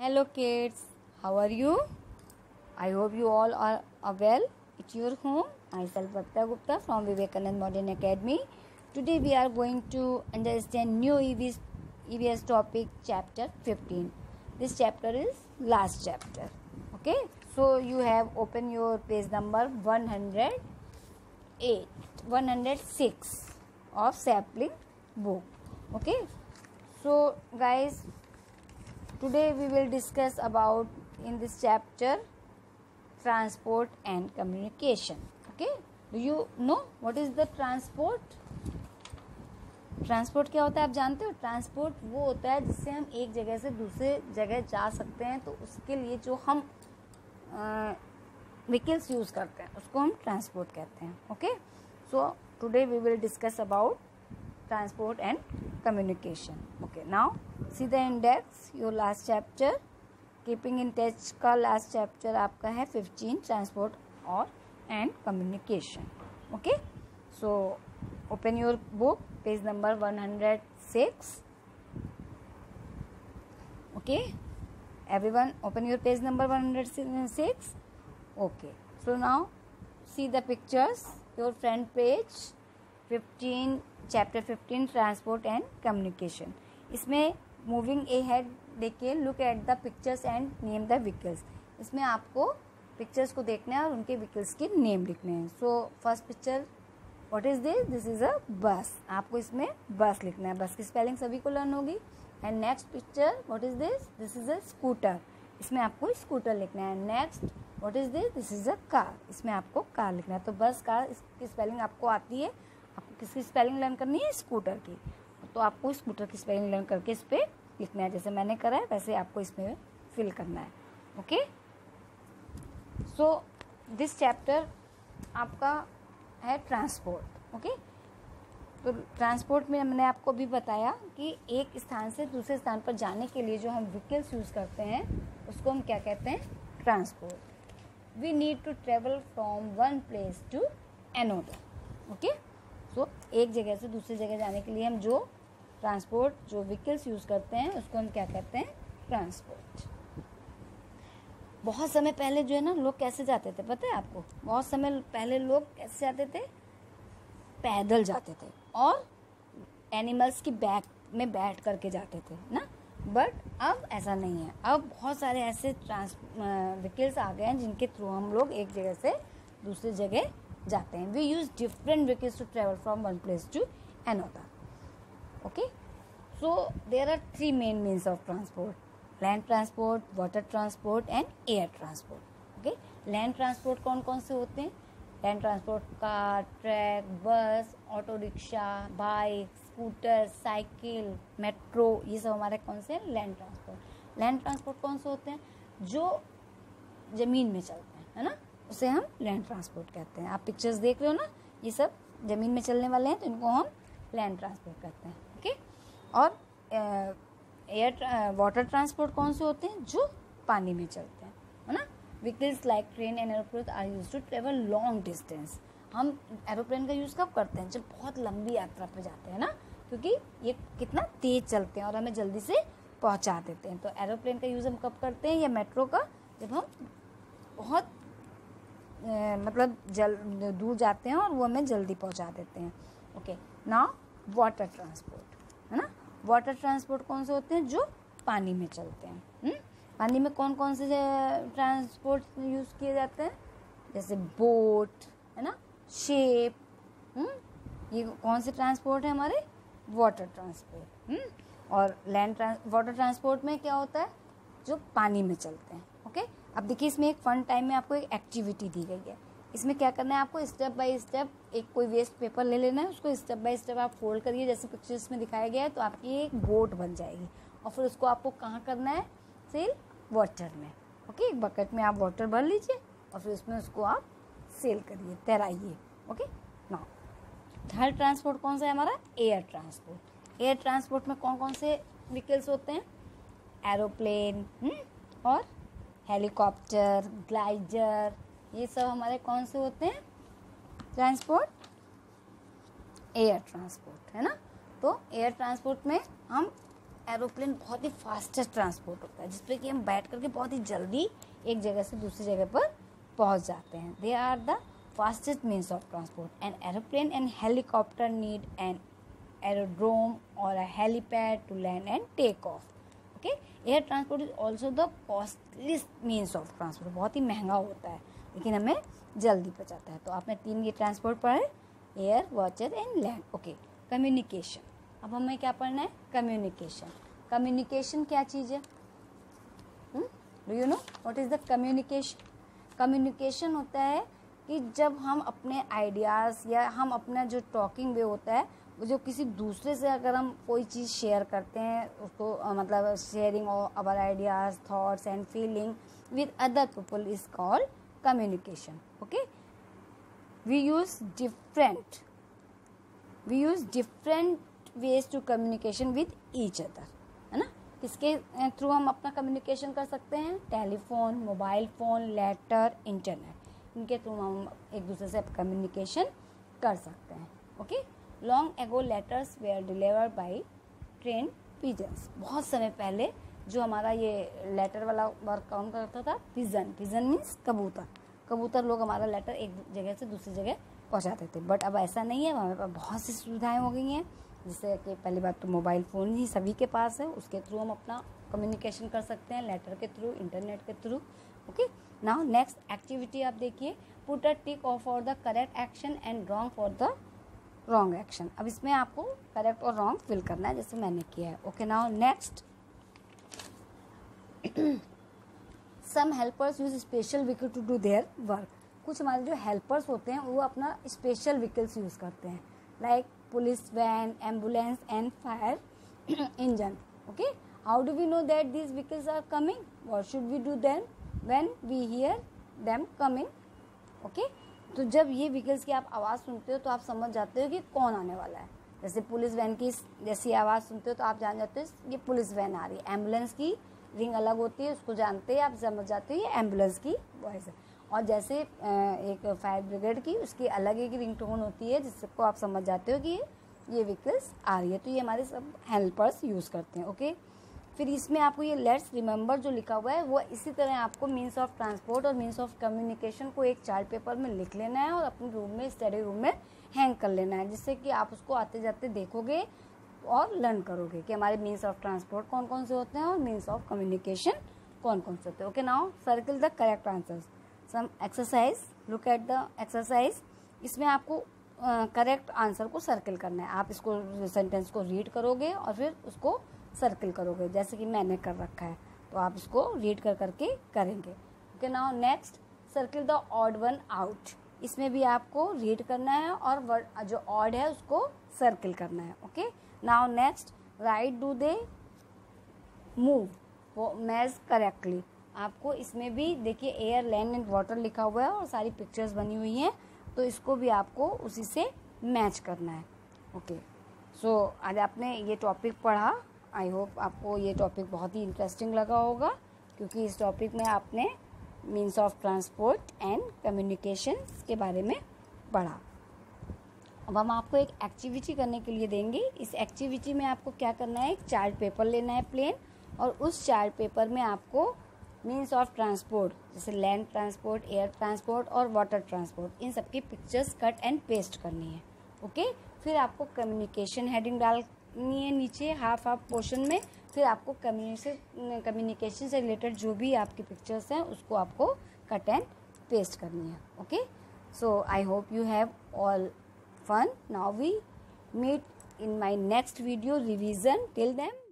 Hello kids, how are you? I hope you all are, well at your home. Myself Bhakta Gupta from Vivekanand Modern Academy. Today we are going to understand new EVS, EVS topic chapter 15. This chapter is last chapter. Okay, so you have open your page number 108, 106 of sapling book. Okay, so guys today we will discuss about, in this chapter, transport and communication. Okay? Do you know what is the transport? Transport क्या होता है, आप जानते हो? Transport वो होता है जिससे हम एक जगह से दूसरे जगह जा सकते हैं तो उसके लिए जो हम व्हीकल्स यूज़ करते हैं, उसको हम ट्रांसपोर्ट कहते हैं। Okay so today we will discuss about transport and communication okay now see the index your last chapter keeping in touch का last chapter आपका है 15 transport और and communication okay so open your book page number 106 okay everyone open your page number 106 okay so now see the pictures your front page 15 chapter fifteen transport and communication इसमें moving ahead देखिए look at the pictures and name the vehicles इसमें आपको pictures को देखना है और उनके vehicles के नेम लिखने हैं। So first picture what is this this is a bus आपको इसमें बस लिखना है। बस की स्पेलिंग सभी को लर्न होगी। And next picture what is this this is a scooter इसमें आपको स्कूटर लिखना है। Next what is this this is a car इसमें आपको कार लिखना है। तो बस कार इसकी स्पेलिंग आपको आती है। किसकी स्पेलिंग लर्न करनी है स्कूटर की। तो आपको स्कूटर की स्पेलिंग लर्न करके इस पर लिखना है। जैसे मैंने करा है, वैसे आपको इसमें फिल करना है। ओके सो दिस चैप्टर आपका है ट्रांसपोर्ट ओके तो ट्रांसपोर्ट में हमने आपको भी बताया कि एक स्थान से दूसरे स्थान पर जाने के लिए जो हम व्हीकल्स यूज़ करते हैं, उसको हम क्या कहते हैं? Transport we need to travel from one place to another okay so, एक जगह से दूसरी जगह जाने के लिए हम जो ट्रांसपोर्ट जो व्हीकल्स यूज़ करते हैं उसको हम क्या कहते हैं? ट्रांसपोर्ट बहुत समय पहले जो है ना लोग कैसे जाते थे पता है आपको? बहुत समय पहले लोग कैसे जाते थे? पैदल जाते थे और एनिमल्स की बैक में बैठ करके जाते थे ना? बट अब ऐसा नहीं है। अब बहुत सारे ऐसे ट्रांस व्हीकल्स आ गए हैं जिनके थ्रू हम लोग एक जगह से दूसरी जगह जाते हैं। We use different vehicles to travel from one place to another okay so there are three main means of transport land transport water transport and air transport okay land transport कौन कौन से होते हैं? Land transport car truck bus auto rickshaw bike scooter cycle metro ये सब हमारे कौन से हैं? लैंड ट्रांसपोर्ट लैंड ट्रांसपोर्ट कौन से होते हैं? जो ज़मीन में चलते हैं, है ना? उसे हम लैंड ट्रांसपोर्ट कहते हैं। आप पिक्चर्स देख रहे हो ना? ये सब ज़मीन में चलने वाले हैं तो इनको हम लैंड ट्रांसपोर्ट कहते हैं ओके और एयर वाटर ट्रांसपोर्ट कौन से होते हैं? जो पानी में चलते हैं, है ना? Vehicles like train and aeroplane are use to travel long distance हम एरोप्लेन का यूज़ कब करते हैं? जब बहुत लंबी यात्रा पर जाते हैं ना? क्योंकि ये कितना तेज चलते हैं और हमें जल्दी से पहुँचा देते हैं। तो एरोप्लेन का यूज़ हम कब करते हैं? या मेट्रो का? जब हम बहुत मतलब जल, दूर जाते हैं और वो हमें जल्दी पहुँचा देते हैं। ओके ना वाटर ट्रांसपोर्ट है ना? वाटर ट्रांसपोर्ट कौन से होते हैं? जो पानी में चलते हैं। हुँ? हम्म? पानी में कौन कौन से ट्रांसपोर्ट यूज़ किए जाते हैं? जैसे बोट है ना? Shape hmm? ये कौन से ट्रांसपोर्ट है हमारे? Water transport hmm? और लैंड ट्रांस वाटर ट्रांसपोर्ट में क्या होता है? जो पानी में चलते हैं। ओके अब देखिए, इसमें एक फन टाइम में आपको एक एक्टिविटी दी गई है। इसमें क्या करना है, आपको स्टेप बाय स्टेप एक कोई वेस्ट पेपर ले लेना है, उसको स्टेप बाय स्टेप आप फोल्ड करिए। जैसे पिक्चर्स में दिखाया गया है तो आपकी एक बोट बन जाएगी और फिर उसको आपको कहाँ करना है? सेल वाटर में। ओके एक बकेट में आप वाटर भर लीजिए और फिर उसमें उसको आप सेल करिए, तैराइए। ओके ना थर्ड ट्रांसपोर्ट कौन सा है हमारा? एयर ट्रांसपोर्ट एयर ट्रांसपोर्ट में कौन कौन से व्हीकल्स होते हैं? एरोप्लेन और हेलीकॉप्टर, ग्लाइडर, ये सब हमारे कौन से होते हैं? ट्रांसपोर्ट? एयर ट्रांसपोर्ट, है ना? तो एयर ट्रांसपोर्ट में हम एरोप्लेन बहुत ही फास्टेस्ट ट्रांसपोर्ट होता है, जिसपे कि हम बैठ करके बहुत ही जल्दी एक जगह से दूसरी जगह पर पहुँच जाते हैं। They are the fastest means of transport and aeroplane and helicopter need an aerodrome और a helipad to land and take off. Okay air transport is also the costliest means of transport. बहुत ही महँगा होता है, लेकिन हमें जल्दी पहुँचाता है। तो आपने तीन ये ट्रांसपोर्ट पढ़े air water and land okay communication अब हमें क्या पढ़ना है? कम्युनिकेशन कम्युनिकेशन क्या चीज़ है? Do you know what is the communication communication होता है कि जब हम अपने आइडियाज़ या हम अपना जो टॉकिंग वे होता है जो किसी दूसरे से अगर हम कोई चीज़ शेयर करते हैं, उसको मतलब sharing our ideas thoughts and feeling with other people is called communication okay we use different we use different ways to communication with each other है ना? किसके थ्रू हम अपना कम्युनिकेशन कर सकते हैं? Telephone mobile phone letter internet इनके through हम एक दूसरे से कम्युनिकेशन कर सकते हैं okay okay? Long ago letters were deliver by train pigeons बहुत समय पहले जो हमारा ये लेटर वाला वर्क काम करता था पिजन पिजन मीन्स कबूतर. कबूतर लोग हमारा लेटर एक जगह से दूसरी जगह पहुंचाते थे। बट अब ऐसा नहीं है, हमारे पास बहुत सी सुविधाएँ हो गई हैं। जैसे कि पहली बात तो मोबाइल फ़ोन ही सभी के पास है। उसके थ्रू हम अपना कम्युनिकेशन कर सकते हैं लेटर के थ्रू इंटरनेट के through okay now next activity आप देखिए। Put a tick of for the correct action and wrong for the wrong action अब इसमें आपको करेक्ट और रॉन्ग फिल करना है, जैसे मैंने किया है। Okay now next some helpers use special vehicle to do their work कुछ हमारे जो हेल्पर्स होते हैं, वो अपना स्पेशल व्हीकल्स यूज़ करते हैं। Like police van ambulance and fire engine okay how do we know that these vehicles are coming should we do then when we hear them coming okay तो जब ये vehicles की आप आवाज़ सुनते हो तो आप समझ जाते हो कि कौन आने वाला है। जैसे पुलिस वैन की जैसी आवाज़ सुनते हो तो आप जान जाते हो ये पुलिस वैन आ रही है। एंबुलेंस की रिंग अलग होती है, उसको जानते हैं, आप समझ जाते हो ये एंबुलेंस की वॉइस है। और जैसे एक फायर ब्रिगेड की, उसकी अलग एक रिंग टोन होती है, जिसको आप समझ जाते हो कि ये व्हीकल्स आ रही है। तो ये हमारे सब हेल्पर्स यूज़ करते हैं ओके फिर इसमें आपको ये लेट्स रिमेंबर जो लिखा हुआ है वो इसी तरह आपको मीन्स ऑफ़ ट्रांसपोर्ट और मीन्स ऑफ़ कम्युनिकेशन को एक चार्ट पेपर में लिख लेना है और अपने रूम में स्टडी रूम में हैंग कर लेना है जिससे कि आप उसको आते जाते देखोगे और लर्न करोगे कि हमारे मीन्स ऑफ़ ट्रांसपोर्ट कौन कौन से होते हैं और मीन्स ऑफ़ कम्युनिकेशन कौन कौन से होते हैं। Okay now circle the correct answer some exercise look at the exercise इसमें आपको करेक्ट uh, आंसर को सर्किल करना है। आप इसको सेंटेंस को रीड करोगे और फिर उसको सर्किल करोगे, जैसे कि मैंने कर रखा है। तो आप इसको रीड कर करके करेंगे। Okay now next circle the odd one out इसमें भी आपको रीड करना है और वर्ड जो ऑड है, उसको सर्किल करना है। Okay now next right do they move वो मैज करेक्टली आपको इसमें भी, देखिए एयर लैंड एंड वाटर लिखा हुआ है और सारी पिक्चर्स बनी हुई हैं। तो इसको भी आपको उसी से मैच करना है। ओके सो आज आपने ये टॉपिक पढ़ा। आई होप आपको ये टॉपिक बहुत ही इंटरेस्टिंग लगा होगा, क्योंकि इस टॉपिक में आपने means of transport and communication के बारे में पढ़ा। अब हम आपको एक एक्टिविटी करने के लिए देंगे। इस एक्टिविटी में आपको क्या करना है? एक चार्ट पेपर लेना है प्लेन और उस चार्ट पेपर में आपको मीन्स ऑफ़ ट्रांसपोर्ट जैसे लैंड ट्रांसपोर्ट एयर ट्रांसपोर्ट और वाटर ट्रांसपोर्ट इन सबकी पिक्चर्स कट एंड पेस्ट करनी है। ओके फिर आपको कम्युनिकेशन हेडिंग डाल है नीचे हाफ़ हाफ़ पोर्शन में फिर आपको कम्युनिकेशन कम्युनिकेशन से रिलेटेड जो भी आपकी पिक्चर्स हैं, उसको आपको कट एंड पेस्ट करनी है okay so I hope you have all fun now we meet in my next video revision till then